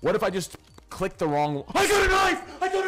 What if I just click the wrong? I got a knife! I got a knife!